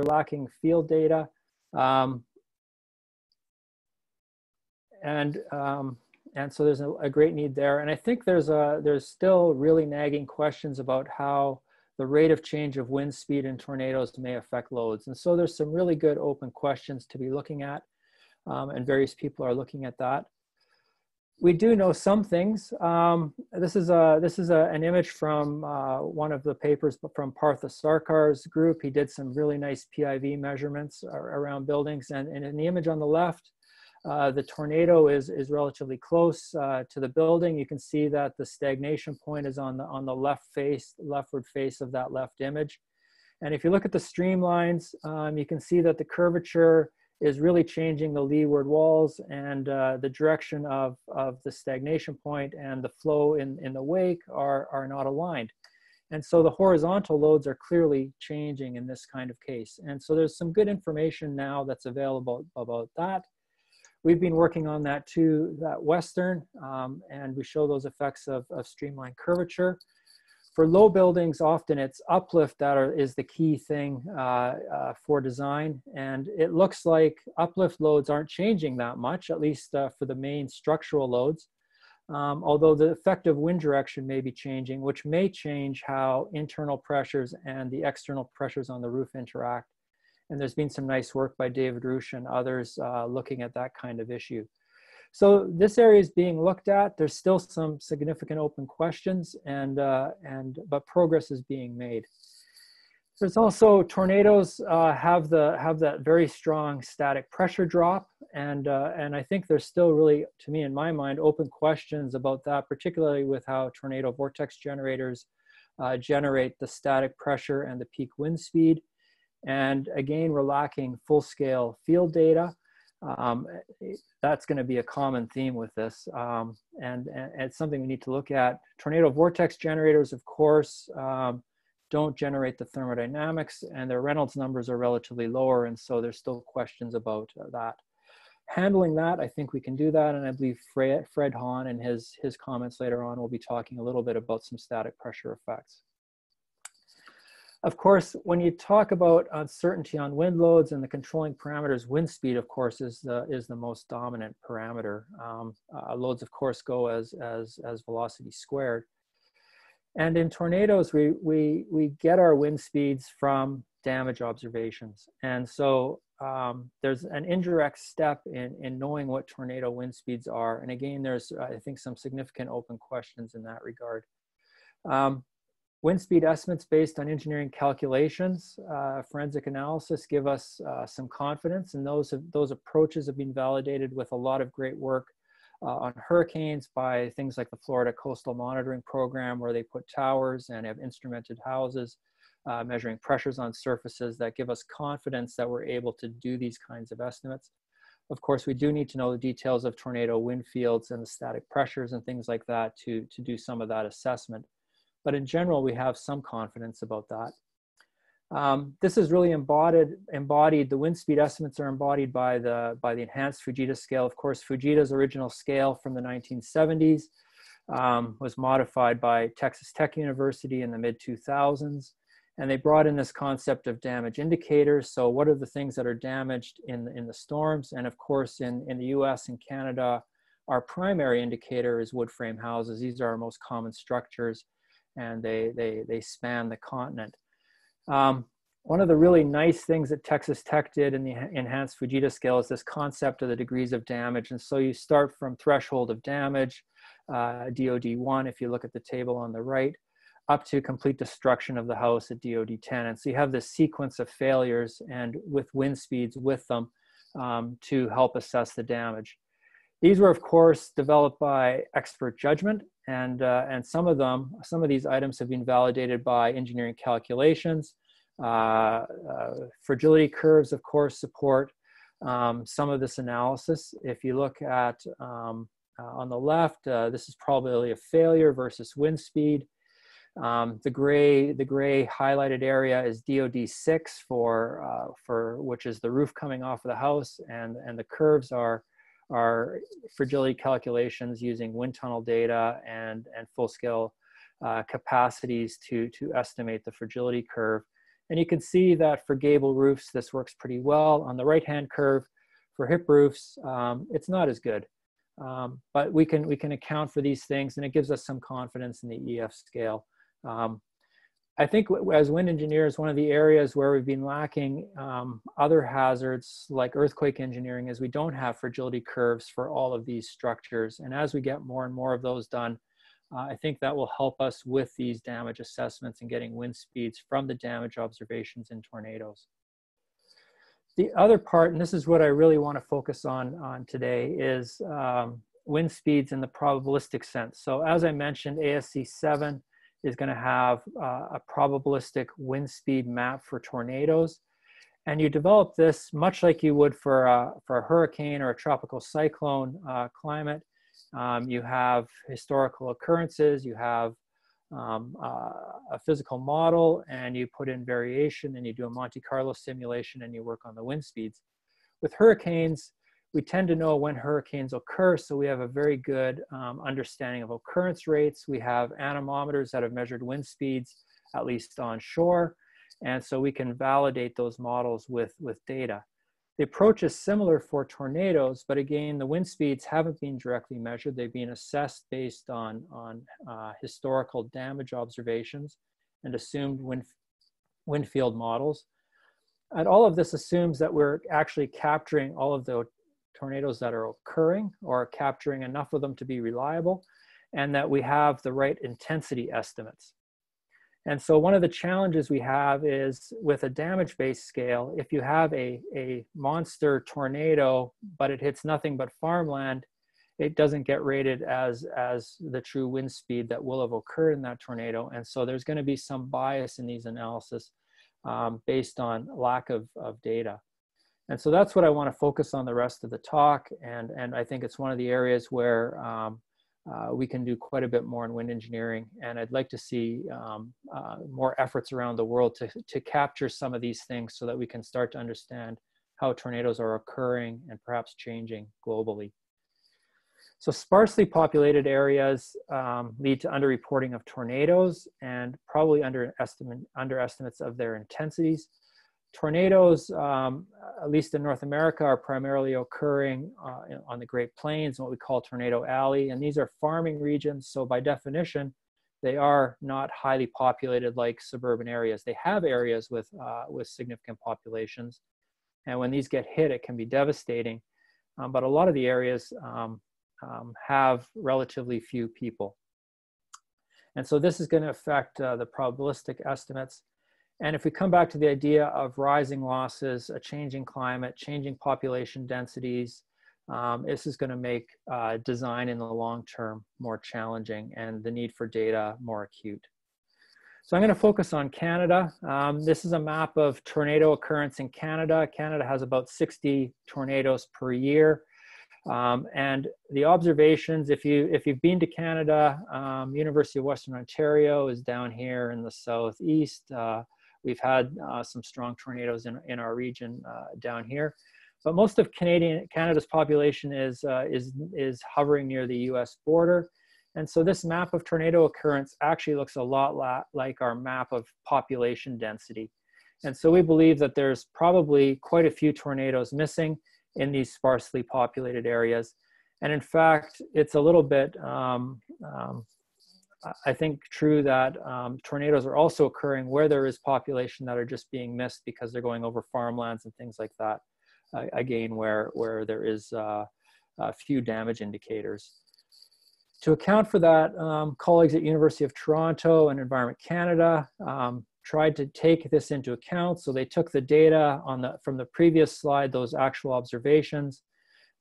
lacking field data. Um, and um, and so there's a, a, great need there. And I think there's a there's still really nagging questions about how the rate of change of wind speed in tornadoes may affect loads. And so there's some really good open questions to be looking at, um, and various people are looking at that. We do know some things. Um, this is a this is a, an image from uh, one of the papers from Partha Sarkar's group. He did some really nice PIV measurements around buildings, and, and in the image on the left, uh, the tornado is, is relatively close uh, to the building. You can see that the stagnation point is on the, on the left face, leftward face of that left image. And if you look at the streamlines, um, you can see that the curvature is really changing the leeward walls and uh, the direction of, of the stagnation point and the flow in, in the wake are, are not aligned. And so the horizontal loads are clearly changing in this kind of case. And so there's some good information now that's available about that. We've been working on that too, that Western, um, and we show those effects of, of streamline curvature. For low buildings, often it's uplift that are, is the key thing uh, uh, for design. And it looks like uplift loads aren't changing that much, at least uh, for the main structural loads. Um, although the effective wind direction may be changing, which may change how internal pressures and the external pressures on the roof interact. And there's been some nice work by David Roueche and others uh, looking at that kind of issue. So this area is being looked at. There's still some significant open questions, and uh, and but progress is being made. There's also tornadoes uh, have the have that very strong static pressure drop, and uh, and I think there's still really, to me in my mind, open questions about that, particularly with how tornado vortex generators uh, generate the static pressure and the peak wind speed. And again, we're lacking full-scale field data. Um, that's going to be a common theme with this, um, and, and, it's something we need to look at. Tornado vortex generators, of course, um, don't generate the thermodynamics, and their Reynolds numbers are relatively lower, and so there's still questions about uh, that. Handling that, I think we can do that, and I believe Fred, Fred Haan and his, his comments later on will be talking a little bit about some static pressure effects. Of course, when you talk about uncertainty on wind loads and the controlling parameters, wind speed, of course, is the, is the most dominant parameter. Um, uh, loads, of course, go as, as, as velocity squared. And in tornadoes, we, we, we get our wind speeds from damage observations. And so um, there's an indirect step in, in knowing what tornado wind speeds are. And again, there's, I think, some significant open questions in that regard. Um, Wind speed estimates based on engineering calculations, uh, forensic analysis give us uh, some confidence and those, have, those approaches have been validated with a lot of great work uh, on hurricanes by things like the Florida Coastal Monitoring Program where they put towers and have instrumented houses uh, measuring pressures on surfaces that give us confidence that we're able to do these kinds of estimates. Of course, we do need to know the details of tornado wind fields and the static pressures and things like that to, to do some of that assessment. But in general, we have some confidence about that. Um, this is really embodied, embodied, the wind speed estimates are embodied by the, by the enhanced Fujita scale. Of course, Fujita's original scale from the 1970s um, was modified by Texas Tech University in the mid 2000s. And they brought in this concept of damage indicators. So what are the things that are damaged in, in the storms? And of course, in, in the US and Canada, our primary indicator is wood frame houses. These are our most common structures and they, they, they span the continent. Um, one of the really nice things that Texas Tech did in the enhanced Fujita scale is this concept of the degrees of damage. And so you start from threshold of damage, uh, DOD1, if you look at the table on the right, up to complete destruction of the house at DOD 10. And so you have this sequence of failures and with wind speeds with them um, to help assess the damage. These were, of course, developed by expert judgment, and, uh, and some of them, some of these items have been validated by engineering calculations. Uh, uh, fragility curves, of course, support um, some of this analysis. If you look at um, uh, on the left, uh, this is probability of failure versus wind speed. Um, the gray, the gray highlighted area is DOD six for, uh, for which is the roof coming off of the house, and and the curves are our fragility calculations using wind tunnel data and, and full scale uh, capacities to, to estimate the fragility curve. And you can see that for gable roofs, this works pretty well. On the right-hand curve, for hip roofs, um, it's not as good. Um, but we can, we can account for these things and it gives us some confidence in the EF scale. Um, I think as wind engineers, one of the areas where we've been lacking um, other hazards like earthquake engineering is we don't have fragility curves for all of these structures. And as we get more and more of those done, uh, I think that will help us with these damage assessments and getting wind speeds from the damage observations in tornadoes. The other part, and this is what I really want to focus on, on today, is um, wind speeds in the probabilistic sense. So as I mentioned, ASCE 7 is going to have uh, a probabilistic wind speed map for tornadoes. And you develop this much like you would for a, for a hurricane or a tropical cyclone uh, climate. Um, you have historical occurrences, you have um, uh, a physical model, and you put in variation, and you do a Monte Carlo simulation, and you work on the wind speeds. With hurricanes, we tend to know when hurricanes occur, so we have a very good um, understanding of occurrence rates. We have anemometers that have measured wind speeds, at least on shore, and so we can validate those models with, with data. The approach is similar for tornadoes, but again, the wind speeds haven't been directly measured. They've been assessed based on, on uh, historical damage observations and assumed wind, wind field models. And all of this assumes that we're actually capturing all of the tornadoes that are occurring or capturing enough of them to be reliable and that we have the right intensity estimates. And so one of the challenges we have is with a damage-based scale, if you have a, a monster tornado, but it hits nothing but farmland, it doesn't get rated as, as the true wind speed that will have occurred in that tornado. And so there's gonna be some bias in these analysis um, based on lack of, of data. And so that's what I want to focus on the rest of the talk. And, and I think it's one of the areas where um, uh, we can do quite a bit more in wind engineering. And I'd like to see um, uh, more efforts around the world to, to capture some of these things so that we can start to understand how tornadoes are occurring and perhaps changing globally. So sparsely populated areas um, lead to underreporting of tornadoes and probably underestimate, underestimates of their intensities. Tornadoes, um, at least in North America, are primarily occurring uh, on the Great Plains, what we call Tornado Alley. And these are farming regions, so by definition, they are not highly populated like suburban areas. They have areas with, uh, with significant populations. And when these get hit, it can be devastating. Um, but a lot of the areas um, um, have relatively few people. And so this is going to affect uh, the probabilistic estimates. And if we come back to the idea of rising losses, a changing climate, changing population densities, um, this is going to make uh, design in the long term more challenging and the need for data more acute. So I'm going to focus on Canada. Um, this is a map of tornado occurrence in Canada. Canada has about 60 tornadoes per year. Um, and the observations, if, you, if you've been to Canada, um, University of Western Ontario is down here in the southeast. Uh, We've had uh, some strong tornadoes in, in our region uh, down here. But most of Canadian, Canada's population is, uh, is, is hovering near the US border. And so this map of tornado occurrence actually looks a lot la like our map of population density. And so we believe that there's probably quite a few tornadoes missing in these sparsely populated areas. And in fact, it's a little bit um, um, I think true that um, tornadoes are also occurring where there is population that are just being missed because they're going over farmlands and things like that. Uh, again, where where there is uh, a few damage indicators. To account for that, um, colleagues at University of Toronto and Environment Canada um, tried to take this into account. So they took the data on the from the previous slide, those actual observations,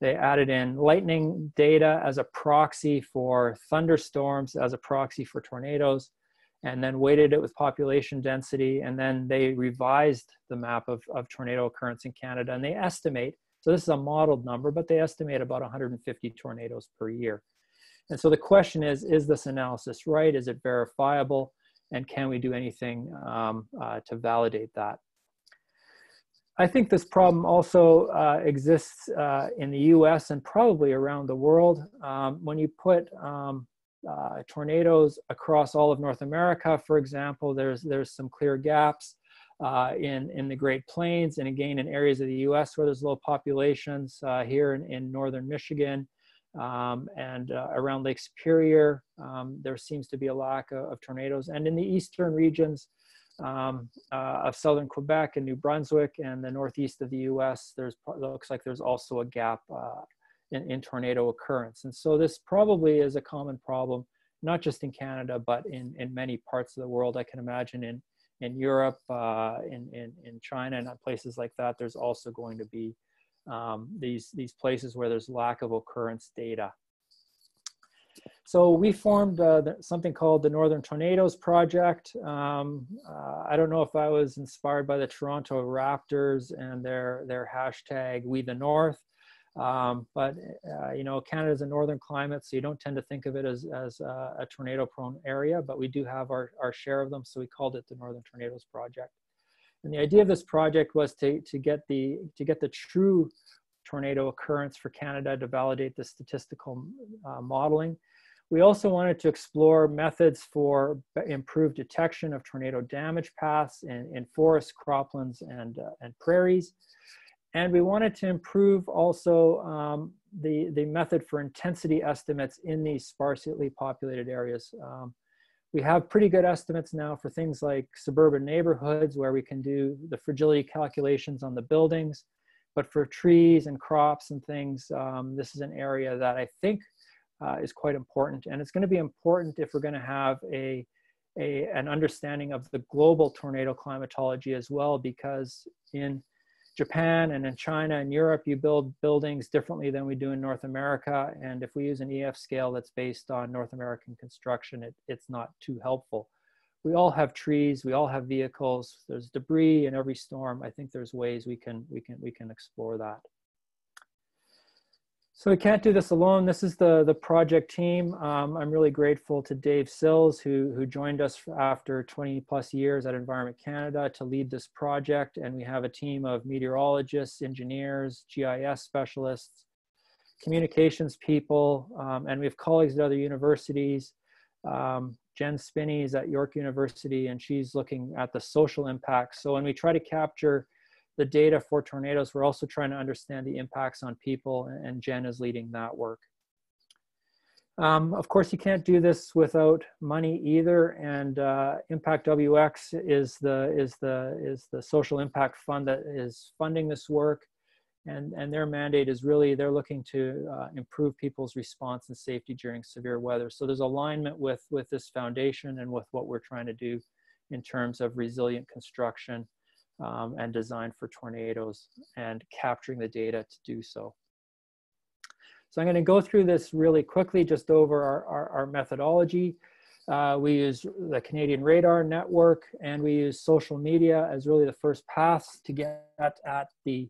they added in lightning data as a proxy for thunderstorms, as a proxy for tornadoes, and then weighted it with population density. And then they revised the map of, of tornado occurrence in Canada. And they estimate, so this is a modeled number, but they estimate about 150 tornadoes per year. And so the question is, is this analysis right? Is it verifiable? And can we do anything um, uh, to validate that? I think this problem also uh, exists uh, in the US and probably around the world. Um, when you put um, uh, tornadoes across all of North America, for example, there's, there's some clear gaps. uh, in, in the Great Plains and again in areas of the US where there's low populations, uh, here in, in northern Michigan um, and uh, around Lake Superior, um, there seems to be a lack of, of tornadoes. And in the eastern regions um, uh, of southern Quebec and New Brunswick and the northeast of the US, there's looks like there's also a gap uh, in, in tornado occurrence. And so this probably is a common problem, not just in Canada, but in, in many parts of the world. I can imagine in, in Europe, uh, in, in, in China, and places like that, there's also going to be um, these, these places where there's lack of occurrence data. So we formed uh, the, something called the Northern Tornadoes Project. Um, uh, I don't know if I was inspired by the Toronto Raptors and their, their hashtag We the North, um, but uh, you know, Canada is a northern climate, so you don't tend to think of it as, as uh, a tornado prone area, but we do have our, our share of them, so we called it the Northern Tornadoes Project. And the idea of this project was to, to, get, the, to get the true tornado occurrence for Canada to validate the statistical uh, modeling. We also wanted to explore methods for improved detection of tornado damage paths in, in forests, croplands, and, uh, and prairies. And we wanted to improve also um, the, the method for intensity estimates in these sparsely populated areas. Um, we have pretty good estimates now for things like suburban neighborhoods where we can do the fragility calculations on the buildings. But for trees and crops and things, um, this is an area that I think uh, is quite important. And it's going to be important if we're going to have a, a, an understanding of the global tornado climatology as well, because in Japan and in China and Europe, you build buildings differently than we do in North America. And if we use an EF scale that's based on North American construction, it, it's not too helpful. We all have trees, we all have vehicles, there's debris in every storm. I think there's ways we can, we can, we can explore that. So we can't do this alone. This is the, the project team. Um, I'm really grateful to Dave Sills, who, who joined us after 20 plus years at Environment Canada to lead this project. And we have a team of meteorologists, engineers, GIS specialists, communications people, um, and we have colleagues at other universities. Um, Jen Spinney is at York University, and she's looking at the social impacts. So when we try to capture the data for tornadoes, we're also trying to understand the impacts on people, and Jen is leading that work. Um, of course, you can't do this without money either, and uh, Impact WX is the is the is the social impact fund that is funding this work, and and their mandate is really they're looking to uh, improve people's response and safety during severe weather. So there's alignment with with this foundation and with what we're trying to do in terms of resilient construction um, and designed for tornadoes and capturing the data to do so. So I'm going to go through this really quickly just over our, our, our methodology. Uh, we use the Canadian Radar Network and we use social media as really the first paths to get at, at the,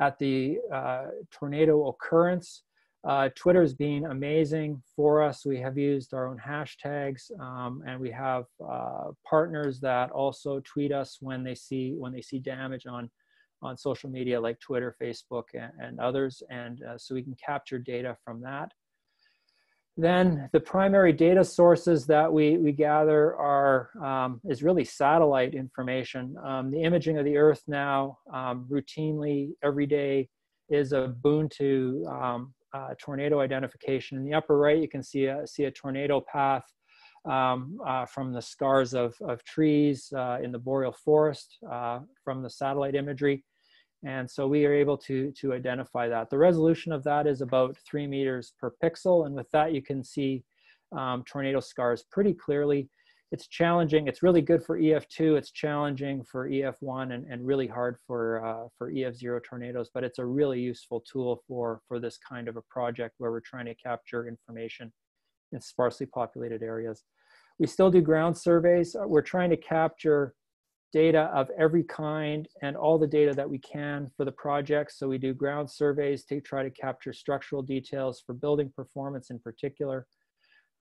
at the uh, tornado occurrence. Uh, Twitter has been amazing for us. We have used our own hashtags, um, and we have uh, partners that also tweet us when they see when they see damage on on social media like Twitter, Facebook, and, and others, and uh, so we can capture data from that. Then the primary data sources that we, we gather are um, is really satellite information. Um, the imaging of the Earth now um, routinely every day is a boon to uh, tornado identification. In the upper right, you can see a, see a tornado path um, uh, from the scars of, of trees uh, in the boreal forest uh, from the satellite imagery. And so we are able to, to identify that. The resolution of that is about three meters per pixel. And with that, you can see um, tornado scars pretty clearly it's challenging. It's really good for EF2. It's challenging for EF1 and, and really hard for, uh, for EF0 tornadoes, but it's a really useful tool for, for this kind of a project where we're trying to capture information in sparsely populated areas. We still do ground surveys. Uh, we're trying to capture data of every kind and all the data that we can for the project. So we do ground surveys to try to capture structural details for building performance in particular.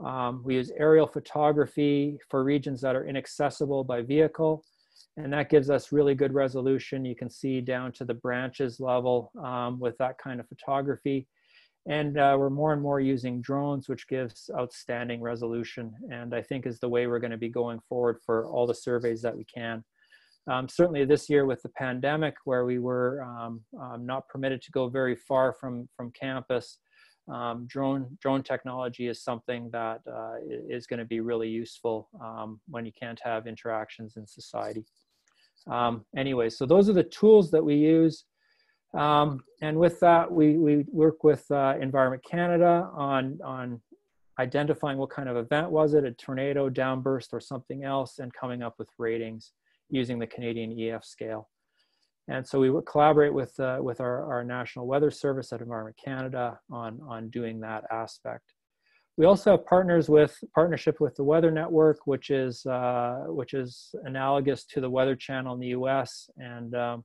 Um, we use aerial photography for regions that are inaccessible by vehicle, and that gives us really good resolution. You can see down to the branches level um, with that kind of photography. And uh, we're more and more using drones, which gives outstanding resolution, and I think is the way we're going to be going forward for all the surveys that we can. Um, certainly this year with the pandemic, where we were um, um, not permitted to go very far from from campus, um, drone drone technology is something that uh, is going to be really useful um, when you can't have interactions in society. Um, anyway, so those are the tools that we use. Um, and with that, we, we work with uh, Environment Canada on, on identifying what kind of event was it, a tornado, downburst, or something else, and coming up with ratings using the Canadian EF scale. And so we would collaborate with, uh, with our, our National Weather Service at Environment Canada on, on doing that aspect. We also have partners with partnership with the Weather Network, which is uh, which is analogous to the Weather Channel in the U.S. and um,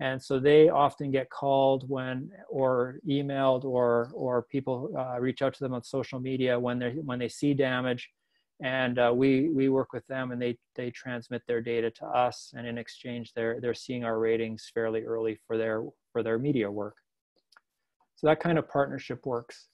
and so they often get called when or emailed or or people uh, reach out to them on social media when they when they see damage and uh, we we work with them and they they transmit their data to us and in exchange they're they're seeing our ratings fairly early for their for their media work so that kind of partnership works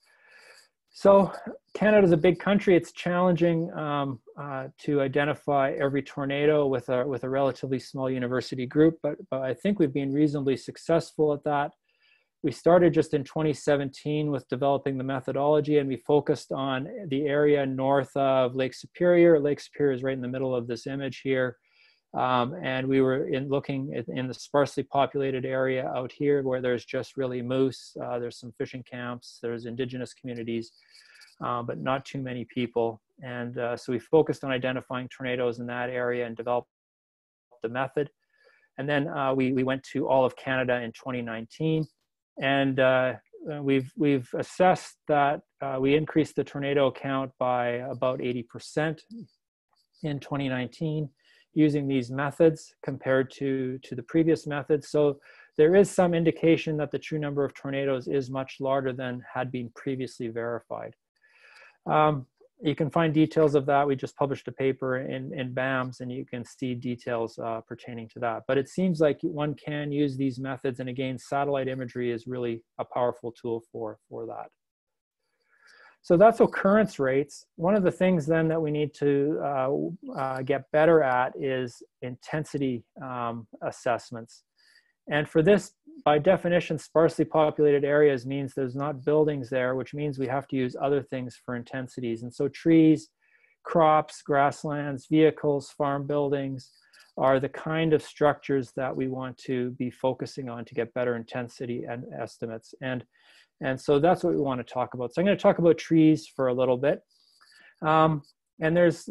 so Canada is a big country. It's challenging um, uh, to identify every tornado with a with a relatively small university group, but, but I think we've been reasonably successful at that. We started just in 2017 with developing the methodology, and we focused on the area north of Lake Superior. Lake Superior is right in the middle of this image here. Um, and we were in looking at, in the sparsely populated area out here where there's just really moose. Uh, there's some fishing camps, there's indigenous communities, uh, but not too many people. And uh, so we focused on identifying tornadoes in that area and developed the method. And then uh, we, we went to all of Canada in 2019. And uh, we've, we've assessed that uh, we increased the tornado count by about 80% in 2019 using these methods compared to, to the previous methods. So there is some indication that the true number of tornadoes is much larger than had been previously verified. Um, you can find details of that. We just published a paper in, in BAMS and you can see details uh, pertaining to that. But it seems like one can use these methods and again, satellite imagery is really a powerful tool for, for that. So that's occurrence rates. One of the things then that we need to uh, uh, get better at is intensity um, assessments. And for this, by definition, sparsely populated areas means there's not buildings there, which means we have to use other things for intensities. And so trees, crops, grasslands, vehicles, farm buildings are the kind of structures that we want to be focusing on to get better intensity and estimates. And and so that's what we want to talk about. So I'm going to talk about trees for a little bit. Um, and there's,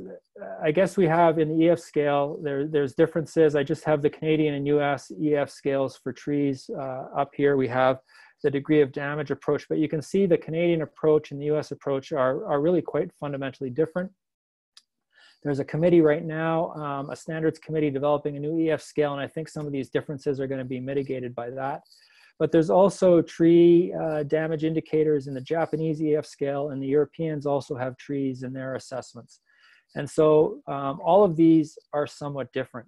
I guess we have in the EF scale, there, there's differences. I just have the Canadian and US EF scales for trees uh, up here. We have the degree of damage approach, but you can see the Canadian approach and the US approach are, are really quite fundamentally different. There's a committee right now, um, a standards committee developing a new EF scale, and I think some of these differences are going to be mitigated by that. But there's also tree uh, damage indicators in the Japanese EF scale, and the Europeans also have trees in their assessments. And so um, all of these are somewhat different.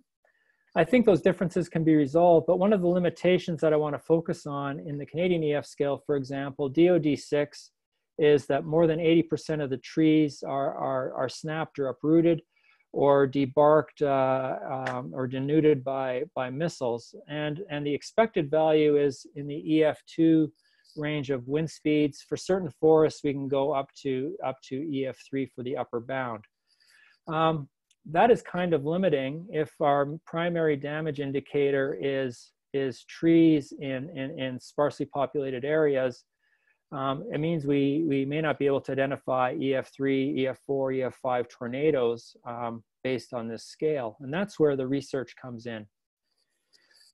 I think those differences can be resolved, but one of the limitations that I want to focus on in the Canadian EF scale, for example, DOD6, is that more than 80% of the trees are, are, are snapped or uprooted or debarked uh, um, or denuded by, by missiles. And, and the expected value is in the EF2 range of wind speeds. For certain forests, we can go up to, up to EF3 for the upper bound. Um, that is kind of limiting if our primary damage indicator is, is trees in, in, in sparsely populated areas um, it means we, we may not be able to identify EF3, EF4, EF5 tornadoes um, based on this scale. And that's where the research comes in.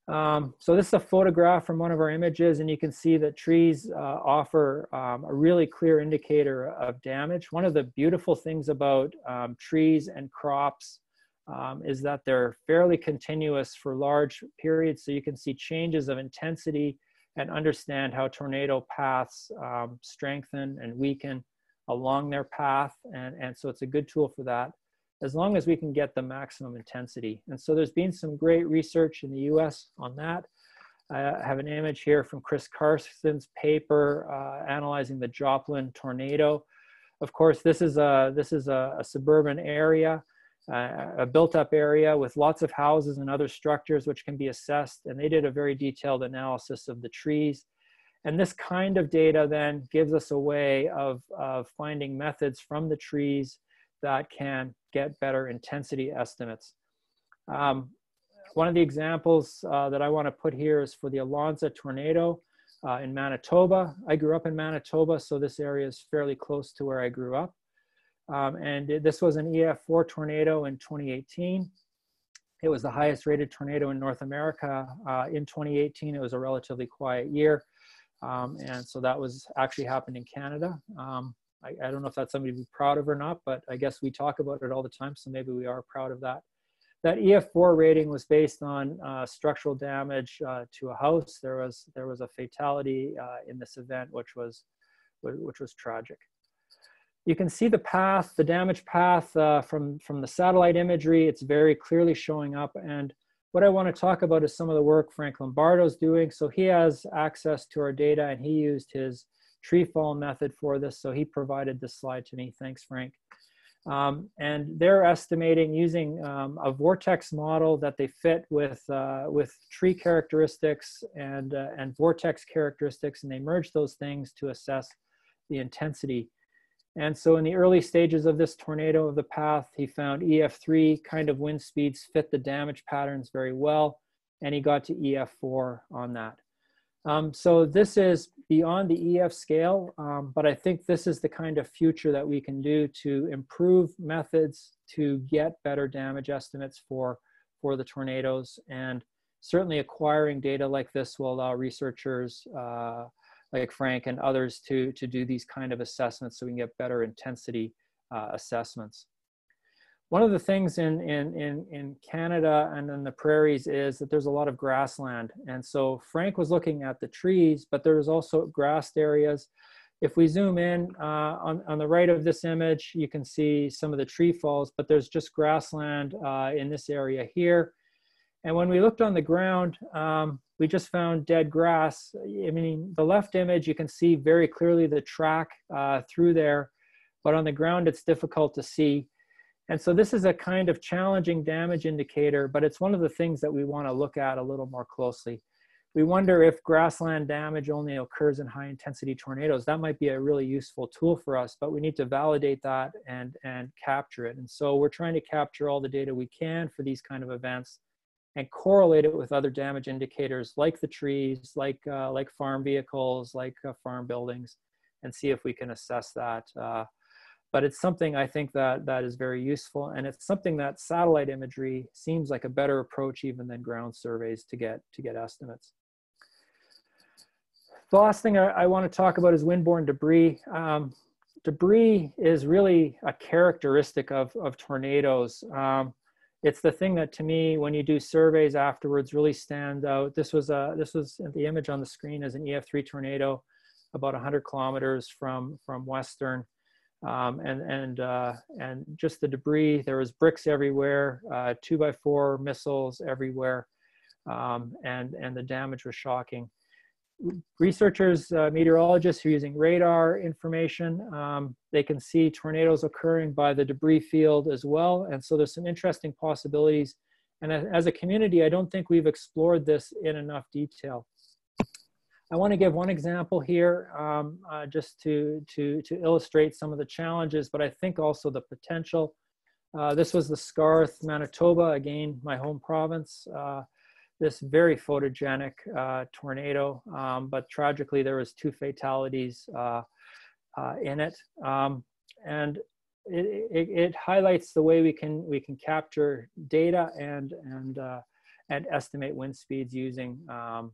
Um, so this is a photograph from one of our images, and you can see that trees uh, offer um, a really clear indicator of damage. One of the beautiful things about um, trees and crops um, is that they're fairly continuous for large periods, so you can see changes of intensity and understand how tornado paths um, strengthen and weaken along their path. And, and so it's a good tool for that, as long as we can get the maximum intensity. And so there's been some great research in the US on that. I have an image here from Chris Karstens' paper uh, analyzing the Joplin tornado. Of course, this is a, this is a, a suburban area uh, a built up area with lots of houses and other structures which can be assessed. And they did a very detailed analysis of the trees. And this kind of data then gives us a way of, of finding methods from the trees that can get better intensity estimates. Um, one of the examples uh, that I want to put here is for the Alonsa tornado uh, in Manitoba. I grew up in Manitoba, so this area is fairly close to where I grew up. Um, and it, this was an EF4 tornado in 2018. It was the highest rated tornado in North America. Uh, in 2018, it was a relatively quiet year. Um, and so that was actually happened in Canada. Um, I, I, don't know if that's something to be proud of or not, but I guess we talk about it all the time, so maybe we are proud of that. That EF4 rating was based on uh, structural damage uh, to a house. There was there was a fatality uh, in this event, which was which was tragic. You can see the path, the damage path uh, from, from the satellite imagery. It's very clearly showing up. And what I want to talk about is some of the work Frank Lombardo's doing. So he has access to our data and he used his tree fall method for this. So he provided this slide to me. Thanks, Frank. Um, and they're estimating using um, a vortex model that they fit with, uh, with tree characteristics and, uh, and vortex characteristics, and they merge those things to assess the intensity and so in the early stages of this tornado of the path, he found EF3 kind of wind speeds fit the damage patterns very well, and he got to EF4 on that. Um, so this is beyond the EF scale, um, but I think this is the kind of future that we can do to improve methods to get better damage estimates for, for the tornadoes. And certainly acquiring data like this will allow researchers uh, like Frank and others to, to do these kind of assessments so we can get better intensity uh, assessments. One of the things in, in, in, in Canada and in the prairies is that there's a lot of grassland. And so Frank was looking at the trees, but there's also grassed areas. If we zoom in uh, on, on the right of this image, you can see some of the tree falls, but there's just grassland uh, in this area here. And when we looked on the ground, um, we just found dead grass. I mean, the left image, you can see very clearly the track uh, through there, but on the ground, it's difficult to see. And so this is a kind of challenging damage indicator, but it's one of the things that we want to look at a little more closely. We wonder if grassland damage only occurs in high intensity tornadoes. That might be a really useful tool for us, but we need to validate that and, and capture it. And so we're trying to capture all the data we can for these kind of events and correlate it with other damage indicators like the trees, like, uh, like farm vehicles, like uh, farm buildings, and see if we can assess that. Uh, but it's something I think that, that is very useful, and it's something that satellite imagery seems like a better approach even than ground surveys to get, to get estimates. The last thing I, I want to talk about is windborne debris. Um, debris is really a characteristic of, of tornadoes. Um, it's the thing that to me when you do surveys afterwards really stand out. This was a this was the image on the screen as an ef3 tornado about 100 kilometers from from western. Um, and and uh, and just the debris there was bricks everywhere uh, two by four missiles everywhere. Um, and and the damage was shocking researchers, uh, meteorologists who are using radar information, um, they can see tornadoes occurring by the debris field as well. And so there's some interesting possibilities. And as a community, I don't think we've explored this in enough detail. I want to give one example here um, uh, just to, to, to illustrate some of the challenges, but I think also the potential. Uh, this was the Scarth, Manitoba, again, my home province. Uh, this very photogenic uh, tornado, um, but tragically there was two fatalities uh, uh, in it. Um, and it, it, it, highlights the way we can, we can capture data and, and, uh, and estimate wind speeds using um,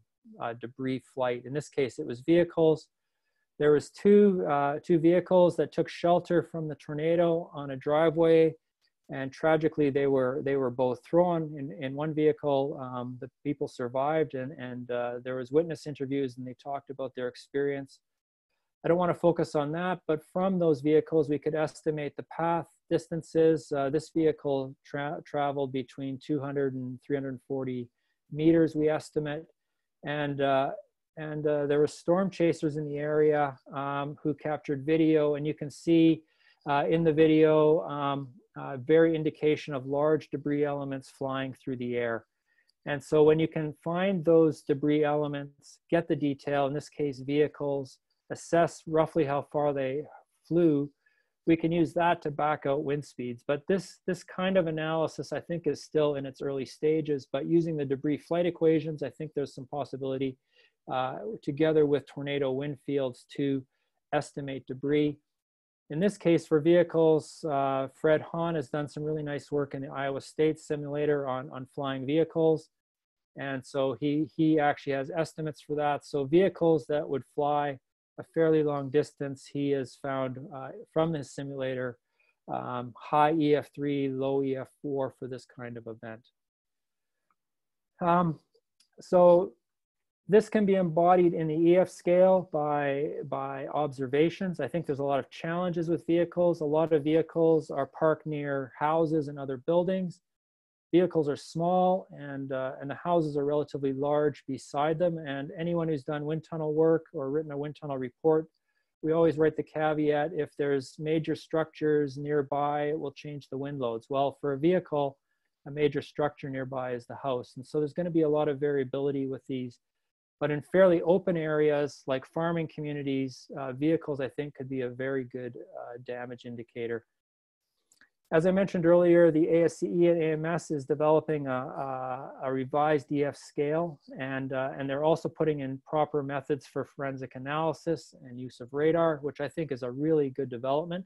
debris flight. In this case, it was vehicles. There was two, uh, two vehicles that took shelter from the tornado on a driveway and tragically they were they were both thrown in, in one vehicle um, the people survived and and uh, there was witness interviews and they talked about their experience. I don't want to focus on that but from those vehicles we could estimate the path distances. Uh, this vehicle tra traveled between 200 and 340 meters we estimate. And uh, and uh, there were storm chasers in the area um, who captured video. And you can see uh, in the video um, uh, very indication of large debris elements flying through the air. And so when you can find those debris elements, get the detail, in this case vehicles, assess roughly how far they flew, we can use that to back out wind speeds. But this, this kind of analysis, I think, is still in its early stages. But using the debris flight equations, I think there's some possibility uh, together with tornado wind fields to estimate debris. In this case, for vehicles, uh, Fred Haan has done some really nice work in the Iowa State simulator on, on flying vehicles. And so he, he actually has estimates for that. So vehicles that would fly a fairly long distance, he has found uh, from this simulator um, high EF3, low EF4 for this kind of event. Um, so this can be embodied in the EF scale by, by observations. I think there's a lot of challenges with vehicles. A lot of vehicles are parked near houses and other buildings. Vehicles are small and, uh, and the houses are relatively large beside them. And anyone who's done wind tunnel work or written a wind tunnel report, we always write the caveat, if there's major structures nearby, it will change the wind loads. Well, for a vehicle, a major structure nearby is the house. And so there's gonna be a lot of variability with these but in fairly open areas like farming communities, uh, vehicles, I think, could be a very good uh, damage indicator. As I mentioned earlier, the ASCE and AMS is developing a, a, a revised EF scale, and, uh, and they're also putting in proper methods for forensic analysis and use of radar, which I think is a really good development.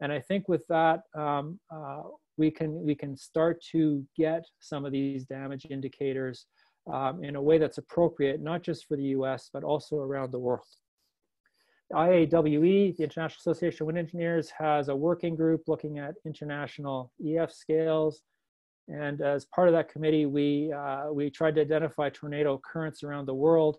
And I think with that, um, uh, we, can, we can start to get some of these damage indicators um, in a way that's appropriate, not just for the US, but also around the world. The IAWE, the International Association of Wind Engineers, has a working group looking at international EF scales. And as part of that committee, we, uh, we tried to identify tornado currents around the world.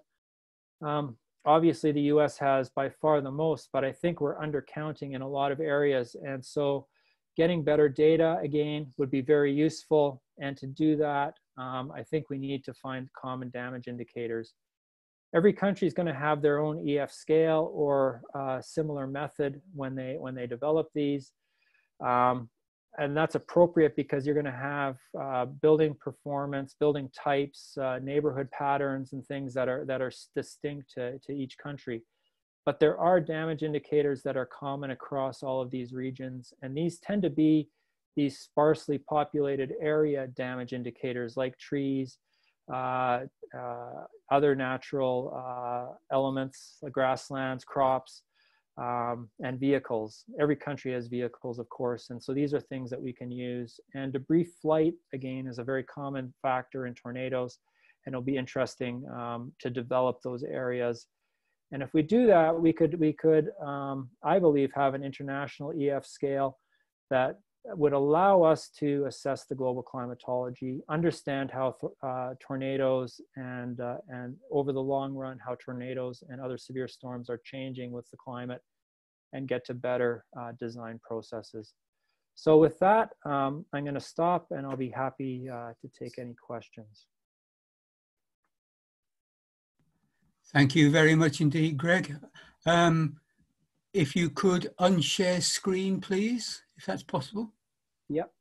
Um, obviously, the US has by far the most, but I think we're undercounting in a lot of areas. And so getting better data, again, would be very useful. And to do that, um, I think we need to find common damage indicators. Every country is going to have their own EF scale or uh, similar method when they when they develop these, um, and that's appropriate because you're going to have uh, building performance, building types, uh, neighborhood patterns, and things that are that are distinct to, to each country. But there are damage indicators that are common across all of these regions, and these tend to be these sparsely populated area damage indicators like trees, uh, uh, other natural uh, elements grasslands, crops, um, and vehicles. Every country has vehicles, of course, and so these are things that we can use. And debris flight, again, is a very common factor in tornadoes, and it'll be interesting um, to develop those areas. And if we do that, we could, we could um, I believe, have an international EF scale that would allow us to assess the global climatology, understand how uh, tornadoes and, uh, and over the long run, how tornadoes and other severe storms are changing with the climate and get to better uh, design processes. So with that, um, I'm gonna stop and I'll be happy uh, to take any questions. Thank you very much indeed, Greg. Um, if you could unshare screen, please, if that's possible. Yep.